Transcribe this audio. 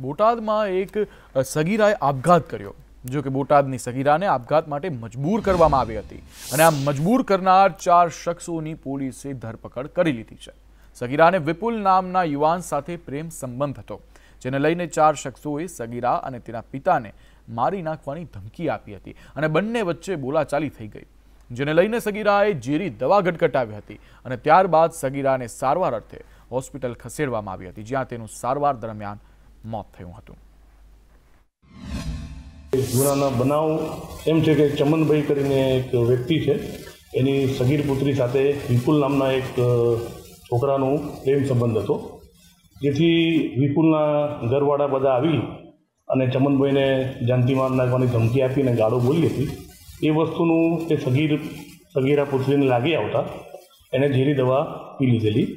બોટાદમાં એક સગીરાએ આપઘાત કર્યો, જો કે બોટાદની સગીરાને આપઘાત માટે મજબૂર કરવામાં આવી હતી. અને આ મજબૂર કરનાર ચાર શખ્સોની પોલીસે ધરપકડ કરી લીધી છે. સગીરાને વિપુલ નામના યુવાન સાથે પ્રેમ સંબંધ હતો, જેને લઈને ચાર શખ્સોએ સગીરા અને તેના પિતાને મારી નાખવાની ધમકી આપી હતી અને બંને વચ્ચે બોલાચાલી થઈ ગઈ, જેને લઈને સગીરાએ ઝેરી દવા ગટગટાવી હતી અને ત્યારબાદ સગીરાને સારવાર અર્થે હોસ્પિટલ ખસેડવામાં આવી હતી, જ્યાં તેનું સારવાર દરમિયાન મોત થયું હતું. જૂનાના બનાવ એમ છે કે ચમનભાઈ કરીને એક વ્યક્તિ છે. એની સગીર પુત્રી સાથે વિપુલ નામના એક છોકરાનો પ્રેમ સંબંધ હતો. જેથી વિપુલના ઘરવાળા બધા આવી અને ચમનભાઈને જાનથી માર નાખવાની ધમકી આપીને ગાળો બોલી હતી. એ વસ્તુનું તે સગીર, સગીરા પુત્રીને લાગી આવતા એને ઝેરી દવા પી લીધેલી.